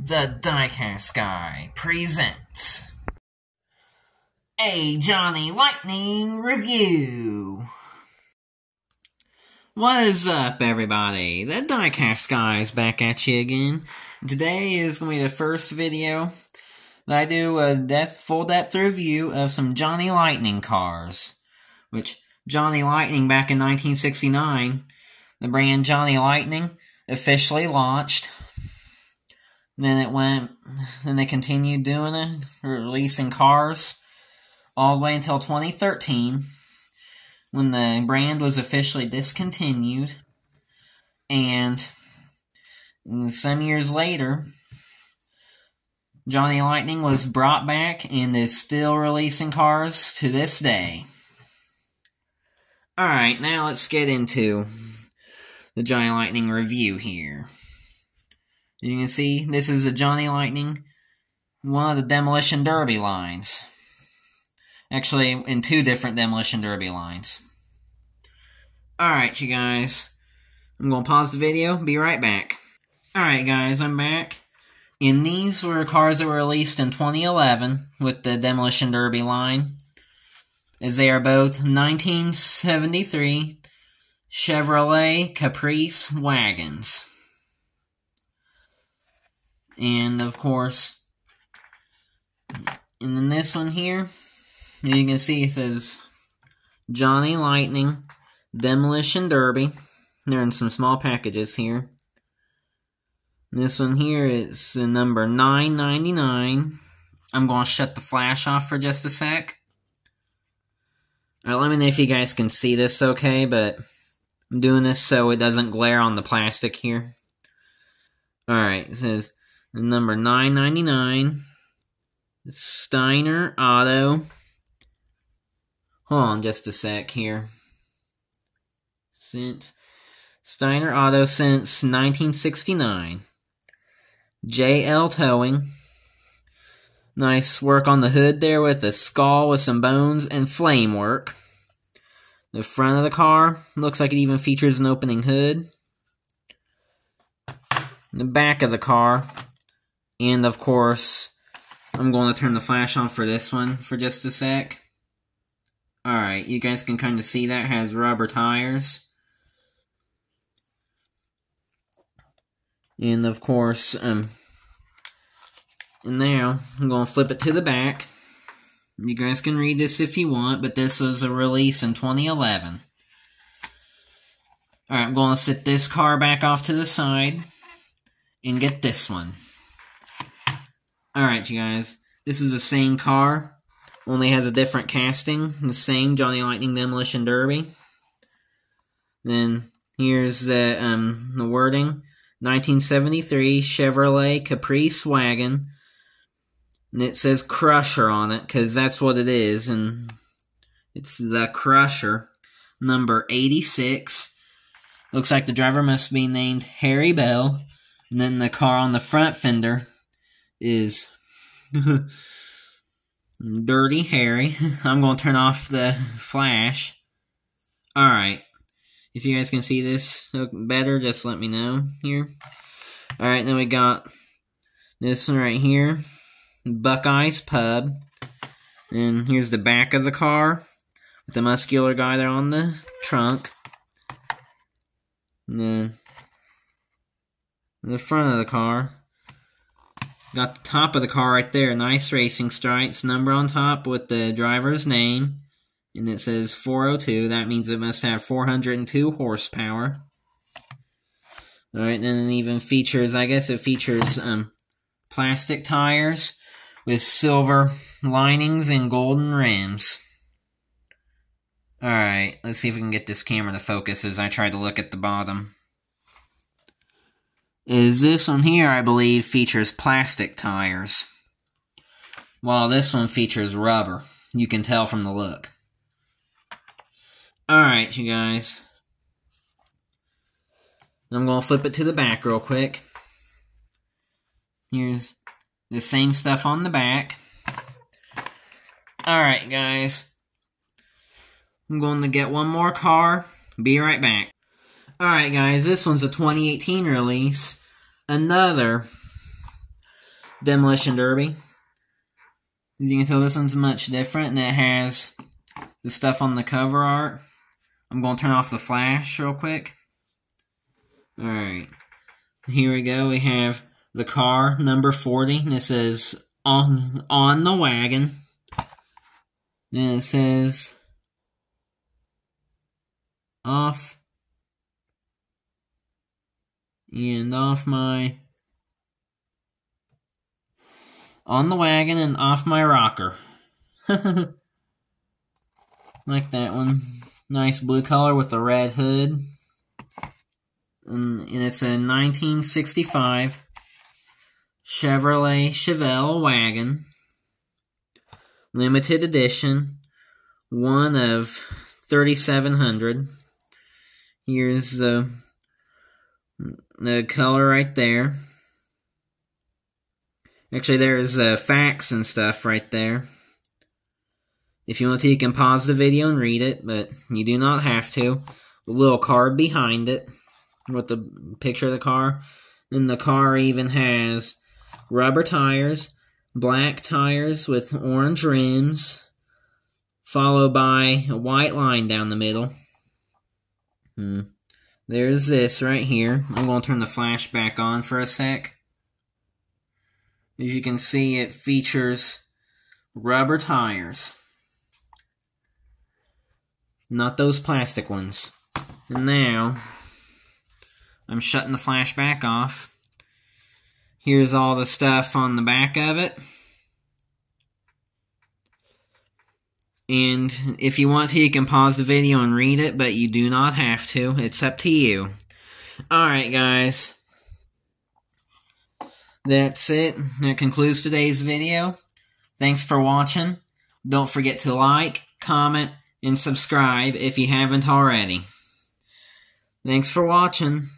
The Diecast Guy presents a Johnny Lightning review. What is up, everybody? The Diecast Guy is back at you again. Today is going to be the first video that I do a depth, full depth review of some Johnny Lightning cars. Which, Johnny Lightning back in 1969, the brand Johnny Lightning officially launched then it went, then they continued doing it, releasing cars all the way until 2013 when the brand was officially discontinued. And some years later, Johnny Lightning was brought back and is still releasing cars to this day. Alright, now let's get into the Johnny Lightning review here. You can see this is a Johnny Lightning, one of the Demolition Derby lines. Actually, in two different Demolition Derby lines. Alright, you guys. I'm going to pause the video, be right back. Alright, guys, I'm back. And these were cars that were released in 2011 with the Demolition Derby line. As they are both 1973 Chevrolet Caprice wagons. And of course, and then this one here, you can see it says Johnny Lightning Demolition Derby. They're in some small packages here. This one here is the number 999. I'm going to shut the flash off for just a sec. Alright, let me know if you guys can see this okay, but I'm doing this so it doesn't glare on the plastic here. Alright, it says number 999 Steiner Auto. Hold on just a sec here. Since Steiner Auto since 1969. JL Towing. Nice work on the hood there with a skull with some bones and flame work. The front of the car looks like it even features an opening hood. The back of the car and of course, I'm going to turn the flash on for this one for just a sec. Alright, you guys can kind of see that has rubber tires. And of course, um, and now I'm going to flip it to the back. You guys can read this if you want, but this was a release in 2011. Alright, I'm going to sit this car back off to the side and get this one. Alright, you guys. This is the same car, only has a different casting. The same Johnny Lightning Demolition Derby. Then here's the um the wording: 1973 Chevrolet Caprice wagon. And it says Crusher on it because that's what it is, and it's the Crusher, number 86. Looks like the driver must be named Harry Bell. And then the car on the front fender is Dirty Harry. I'm going to turn off the flash. Alright. If you guys can see this better, just let me know here. Alright, then we got this one right here. Buckeyes Pub. And here's the back of the car. With the muscular guy there on the trunk. And then the front of the car. Got the top of the car right there. Nice racing stripes. Number on top with the driver's name. And it says 402. That means it must have 402 horsepower. Alright, and then it even features, I guess it features um, plastic tires with silver linings and golden rims. Alright, let's see if we can get this camera to focus as I try to look at the bottom is this one here, I believe, features plastic tires. While this one features rubber. You can tell from the look. Alright, you guys. I'm going to flip it to the back real quick. Here's the same stuff on the back. Alright, guys. I'm going to get one more car. Be right back. Alright guys, this one's a 2018 release. Another Demolition Derby. As you can tell, this one's much different, and it has the stuff on the cover art. I'm going to turn off the flash real quick. Alright. Here we go. We have the car, number 40. This is on, on the wagon. Then it says off and off my on the wagon and off my rocker. like that one. Nice blue color with the red hood. And, and it's a 1965 Chevrolet Chevelle wagon. Limited edition. One of 3,700. Here's the, the color right there. Actually, there's uh, facts and stuff right there. If you want to, you can pause the video and read it, but you do not have to. A little card behind it with the picture of the car. And the car even has rubber tires, black tires with orange rims, followed by a white line down the middle. Hmm. There's this right here. I'm going to turn the flash back on for a sec. As you can see, it features rubber tires. Not those plastic ones. And now, I'm shutting the flash back off. Here's all the stuff on the back of it. And if you want to, you can pause the video and read it, but you do not have to. It's up to you. Alright, guys that's it. That concludes today's video. Thanks for watching. Don't forget to like, comment, and subscribe if you haven't already. Thanks for watching.